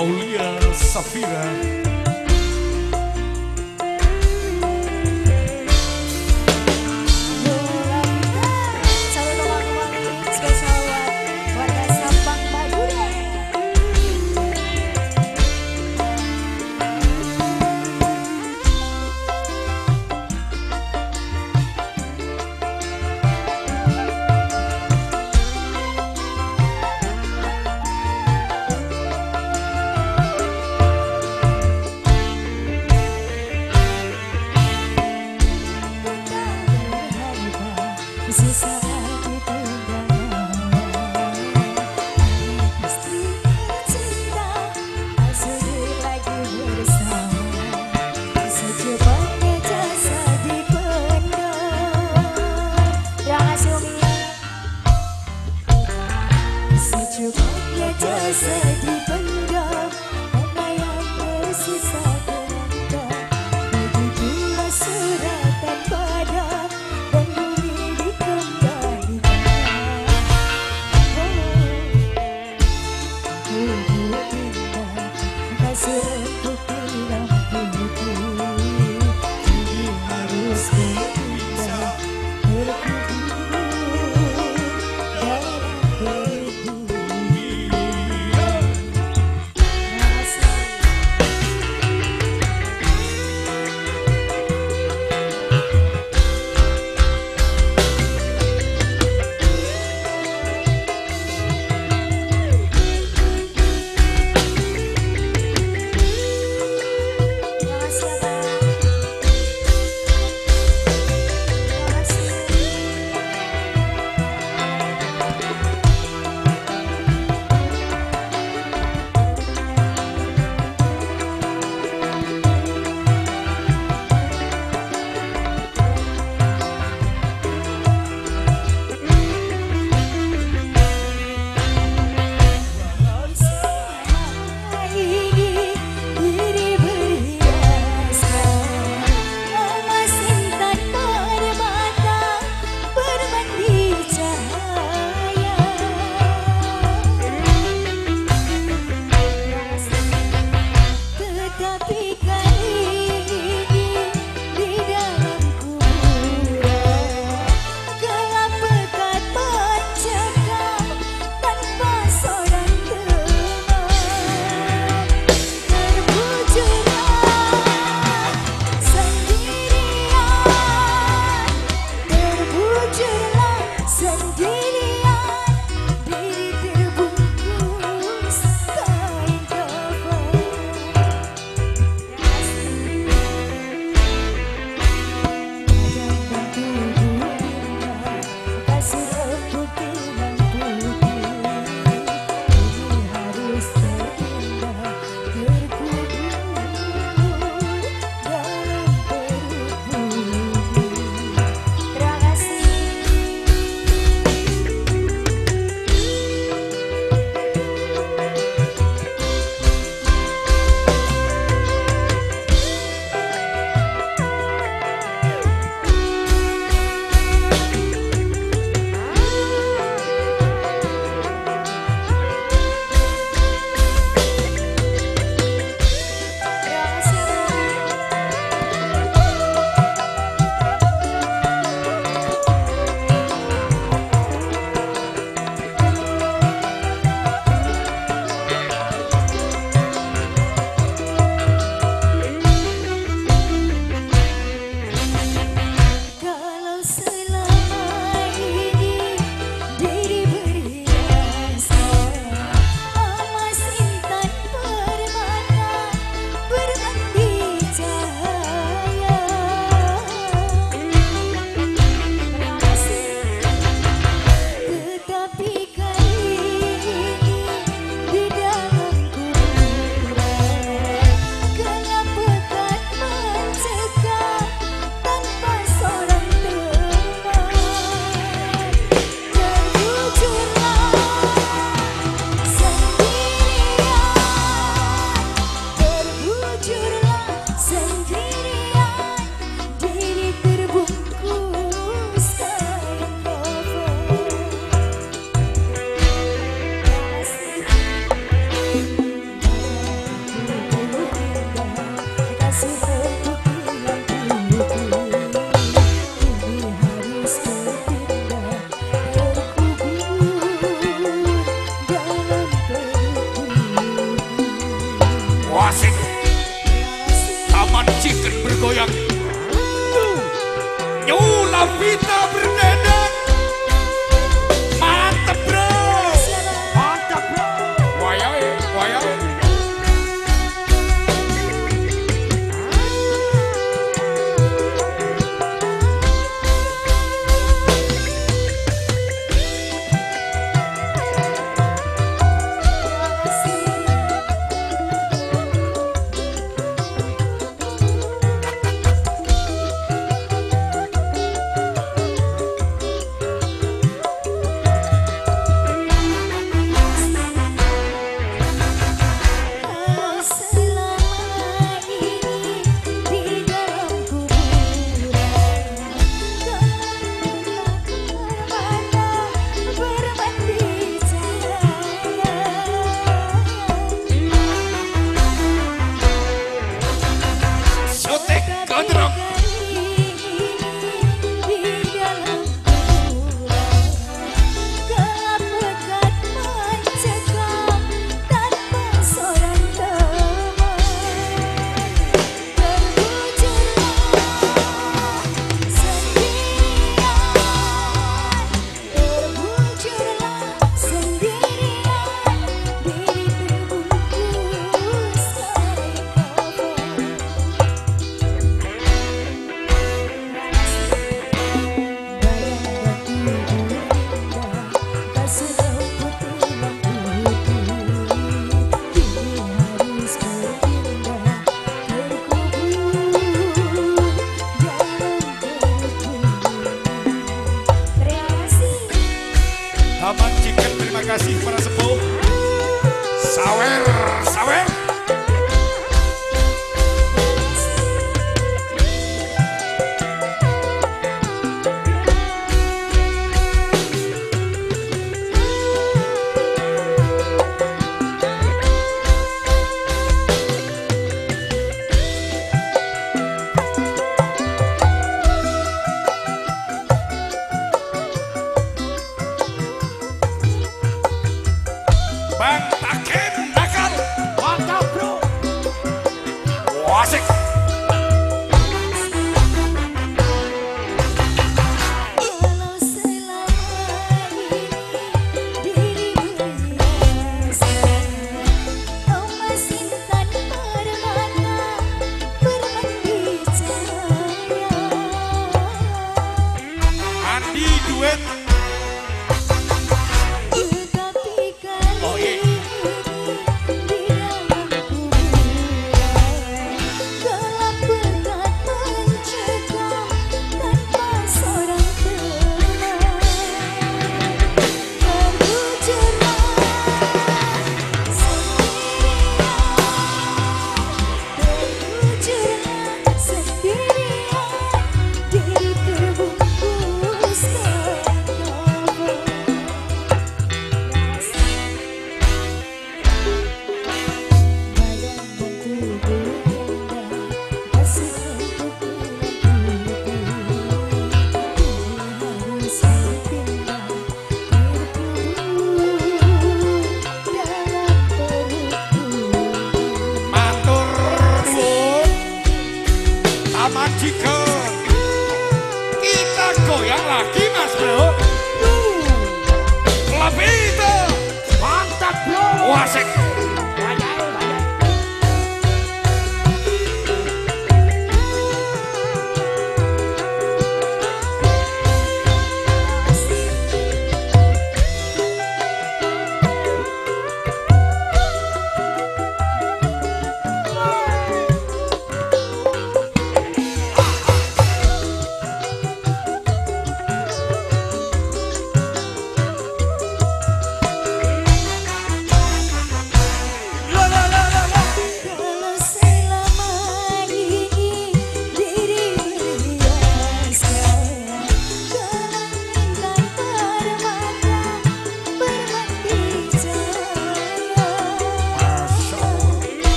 Aulia Safira say. Isaac.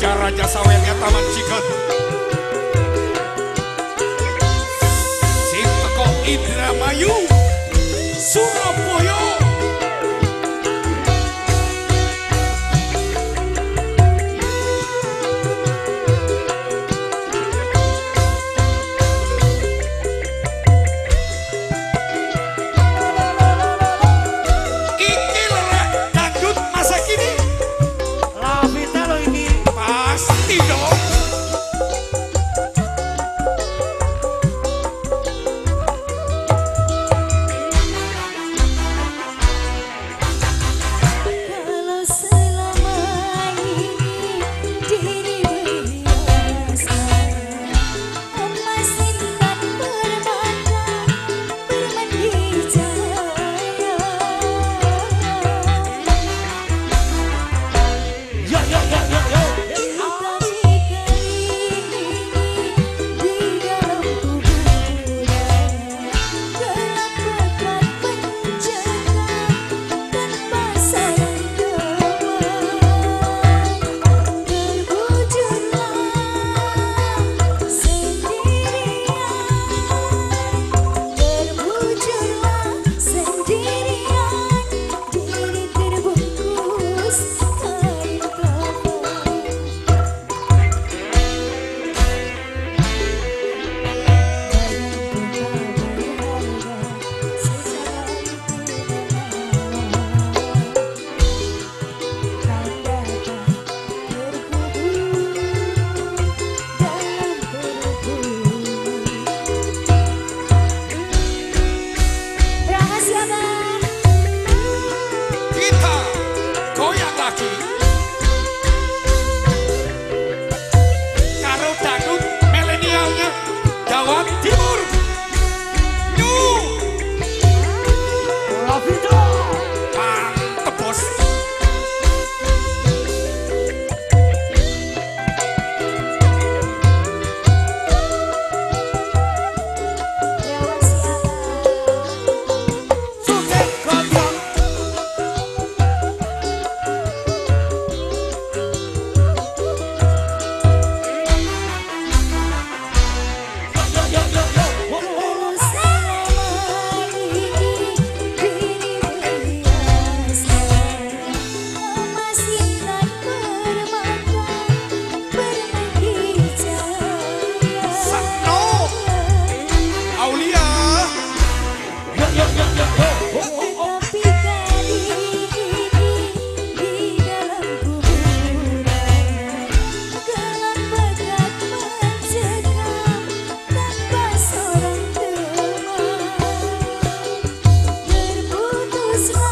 Raja Sawelnya Taman Cikat. Sinteko Indramayu Surabaya 地上。was right.